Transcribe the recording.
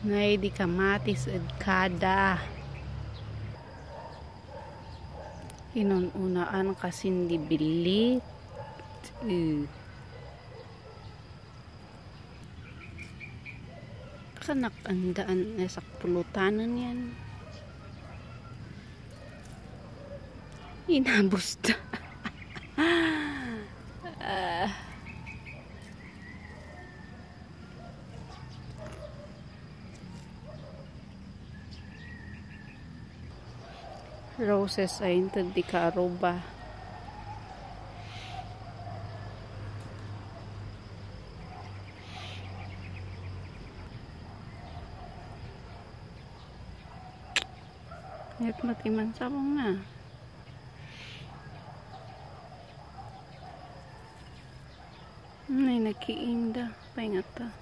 ngay di kamatis ed kada inununaan kasing di bilit uh. kanak andaan na sa pulutanan yan inabusta uh. Roses ay intad di kaaruba Ngayon matiman sabong na. Ay, nagkiinda. Paingat ta.